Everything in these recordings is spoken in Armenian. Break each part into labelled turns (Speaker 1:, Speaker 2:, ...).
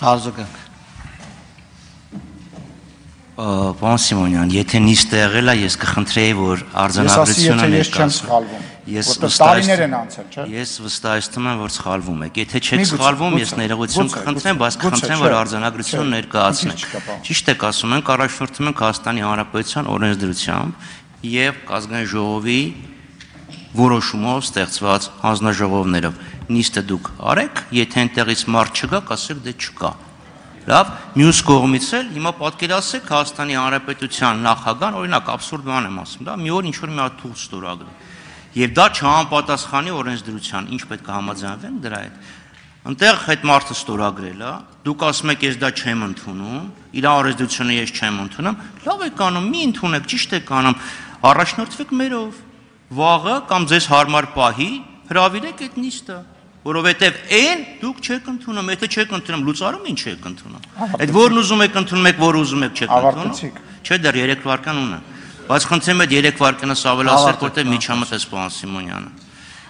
Speaker 1: Արձագանք։
Speaker 2: Պարոն Սիմոնյան, եթե նիստը եղել է, ես կխնդրեի, որ արձանագրությունը
Speaker 3: եթե ես չեմ սխալվում։
Speaker 2: Ես
Speaker 3: որտեղ
Speaker 2: վստահ
Speaker 3: տարիներ են անցել, չէ՞։
Speaker 2: Ես վստահեցնում եմ, որ սխալվում եք։ Եթե չեք սխալվում, ես ներողություն կխնդրեմ, բայց կխնդրեմ, որ արձանագրությունը ներկայացնեք։ Ճիշտ եք ասում, ենք առաջնորդում ենք Հայաստանի Հանրապետության օրենսդրությամբ եւ ազգային ժողովի որոշումով ստեղծված հանձնաժողովներով։ Նիստը դուք արեք, եթե այնտեղից մարդ չկա, կասեք դե չկա։ Լավ, մյուս կողմից էլ հիմա պատկերացրեք Հայաստանի Հանրապետության նախագահան, օրինակ абսուրդ բան եմ ասում, դա մի օր ինչ որ մի հատ թուղթ ստորագրի։ Եվ դա չհամապատասխանի օրենսդրության, ինչ պետք է համաձայնվենք դրա հետ։ Ընտեղ այդ մարդը ստորագրել է, դուք ասում եք ես դա չեմ ընդունում, իր օրենսդրությունը ես չեմ ընդունում, լավ եք անում, մի ընդունեք, ճիշտ եք անում, առաջնորդվեք մերով։ Վաղը կամ ձեզ հարմար պահի հravirեք այդ նիստը, որովհետև այն դուք չեք ընդունում, եթե չեք ընդունում, լուծարում ինչ եք ընդունում։ Այդ որն ուզում եք ընդունում եք, որ ուզում եք չեք ընդունում։ Չէ, դեռ 3 վարքան ունը։ Բայց խնդրեմ այդ 3 վարքանս ավելացրեք, որտեղ միջամտ է պարոն Սիմոնյանը։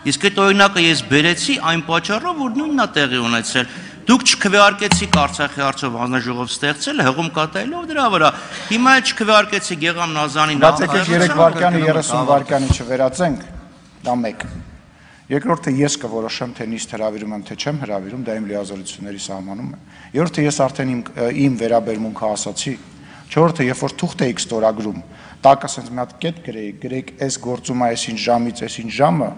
Speaker 2: Իսկ այդ օրինակը ես բերեցի այն պատճառով, որ նույնն է տեղի ունեցել։ Դուք չքվեարկեցիք Արցախի հարցով հանձնաժողով ստեղծել, հղում կատարելով դրա վրա։ Հիմա էլ չքվեարկեցիք Գեգամ Նազանին։
Speaker 3: Բայց եկեք 3 վարկյանը 30 վարկյանի չվերածենք, դա մեկ։ Երկրորդը ես կորոշեմ, թե նիստ հրավիրում եմ, թե չեմ հրավիրում, դա իմ լիազորությունների սահմանում է։ Երրորդը ես արդեն իմ իմ վերաբերմունքը ասացի։ Չորրորդը, երբ որ թուղթ էիք ստորագրում, տակը ասենց մի հատ կետ գրեիք, գրեիք, այս գործում է այսինչ ժամից, այսինչ ժամը,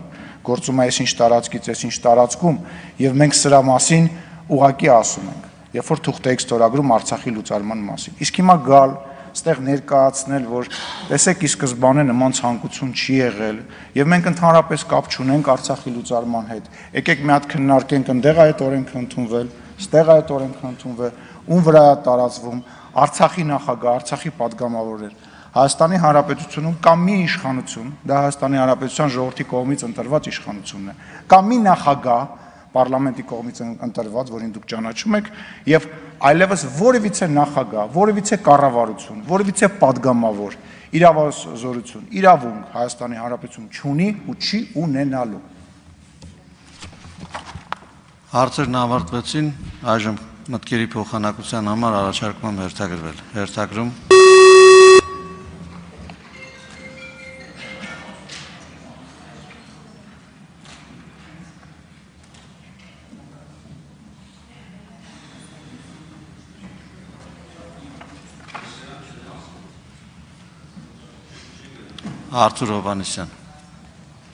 Speaker 3: գործում է այսինչ տարածքից, այսինչ տարածքում, եւ մենք սրա մասին ուղակի ասում ենք, երբ որ թուղթեիք ստորագրում Արցախի լուծարման մասին։ Իսկ հիմա գալ ստեղ ներկայացնել, որ տեսեք, ի սկզբանե նման ցանկություն չի եղել, եւ մենք ընդհանրապես կապ չունենք Արցախի լուծարման հետ։ Եկեք մի հատ քննարկենք, ընդեղ այդ օրենքը ընդունվել, ստեղ այդ օրենքը ընդունվել, ում վրա է տարածվում Արցախի նախագահ, Արցախի падգամավորներ։ Հայաստանի Հանրապետությունում կամ մի իշխանություն, դա Հայաստանի Հանրապետության ժողովրդի կողմից ընտրված իշխանությունն է, կամ մի նախագահ, parlamenti կողմից ընտրված, որին դուք ճանաչում եք, եւ այլևս որևիցե նախագահ, որևիցե կառավարություն, որևիցե падգամավոր իրավազորություն, իրավունք Հայաստանի Հանրապետություն չունի ու չի ունենալու։
Speaker 1: Հարցերն ավարտվեցին, այժմ մտքերի փոխանակության համար առաջարկում եմ հերթագրվել։ Հերթագրում Արթուր Հովանեսյան։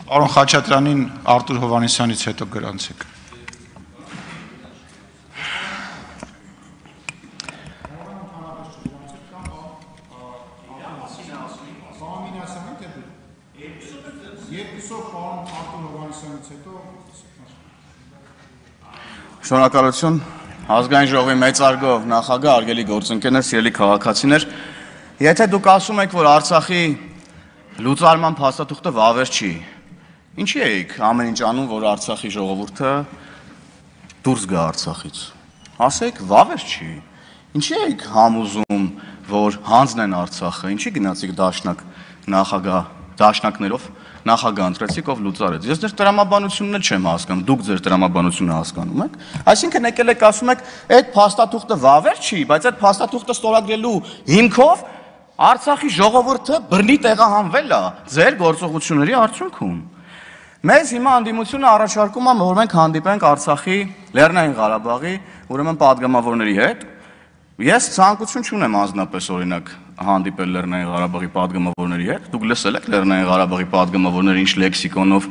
Speaker 3: Պարոն Խաչատրյանին Արտուր Հովանեսյանից հետո գրանցեք։
Speaker 4: Շնորհակալություն ազգային ժողովի մեծարգո նախագահ արգելի գործընկերներ, սիրելի քաղաքացիներ։ Եթե դուք ասում եք, որ Արցախի լուծարման փաստաթուղթը վավեր չի, ինչի եք ամեն ինչ անում, որ Արցախի ժողովուրդը դուրս գա Արցախից։ Ասեք, վավեր չի։ Ինչի եք համոզում, որ հանձնեն Արցախը, ինչի գնացիք դաշնակ նախագահ դաշնակներով նախագահ ընտրեցիք, ով լուծարեց։ Ես ձեր տրամաբանությունն չեմ հասկանում, դուք ձեր տրամաբանությունը հասկանում եք։ Այսինքն եկել եք ասում եք, այդ փաստաթուղթը վավեր չի, բայց այդ փաստաթուղթը ստորագրելու հիմքով Արցախի ժողովուրդը բռնի տեղահանվել է ձեր գործողությունների արդյունքում։ Մեզ հիմա անդիմությունը առաջարկում է, որ մենք հանդիպենք Արցախի Լեռնային Ղարաբաղի, ուրեմն падգամավորների հետ։ Ես ցանկություն չունեմ անznապես օրինակ հանդիպել Լեռնային Ղարաբաղի падգամավորների հետ։ Դուք լսել եք Լեռնային Ղարաբաղի падգամավորները ինչ լեքսիկոնով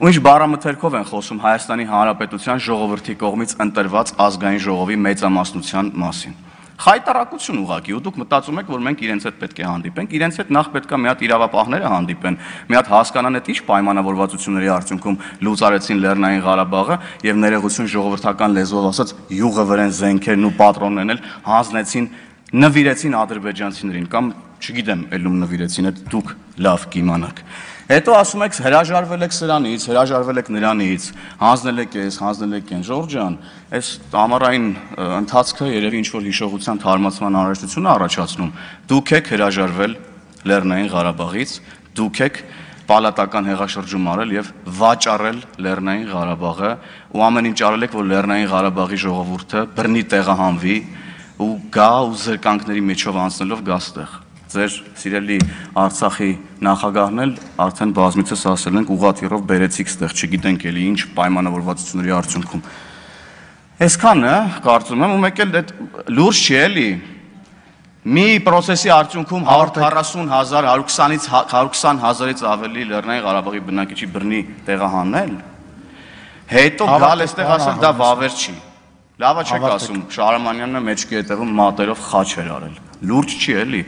Speaker 4: ու ինչ բառամթերքով են խոսում Հայաստանի Հանրապետության ժողովրդի կողմից ընտրված ազգային ժողովի մեծամասնության մասին։ մաս խայտարակություն ուղակի ու դուք մտածում եք որ մենք իրենց հետ պետք է հանդիպենք իրենց հետ նախ պետքա մի հատ իրավապահները հանդիպեն մի հատ հասկանան այդ ինչ պայմանավորվածությունների արդյունքում լուծարեցին Լեռնային Ղարաբաղը եւ ներողություն ժողովրդական լեզվով ասած յուղը վրան զենքերն ու պատրոններն էլ հանձնեցին նվիրեցին ադրբեջանցիներին կամ չգիտեմ ելում նվիրեցին այդ դուք լավ կիմանաք Հետո ասում եք հրաժարվել եք սրանից, հրաժարվել եք նրանից, հանձնել եք ես, հանձնել եք այն։ Ժորժ ջան, այս ամառային ընթացքը երևի ինչ որ հիշողության թարմացման անհրաժեշտություն առաջացնում։ Դուք եք հրաժարվել Լեռնային Ղարաբաղից, դուք եք պալատական հեղաշրջում արել եւ վաճառել Լեռնային Ղարաբաղը ու ամեն ինչ արել եք որ Լեռնային Ղարաբաղի ժողովուրդը բռնի տեղահանվի ու գա ու զրկանքների միջով անցնելով գա ստեղ ձեր սիրելի Արցախի նախագահն էլ արդեն բազմիցս ասել ենք ուղղաթիռով բերեցիք ստեղ չգիտենք էլի ինչ պայմանավորվածությունների արդյունքում Այսքանը կարծում եմ ու մեկ էլ այդ լուրջ չի էլի մի process-ի արդյունքում 140.000 120-ից 120.000-ից ավելի Լեռնային Ղարաբաղի բնակիչի բռնի տեղահանել հետո գալ այստեղ ասել դա վավեր չի լավա չեք ասում Շահրամանյանն է մեջքի հետևում մատերով խաչ էր արել լուրջ չի էլի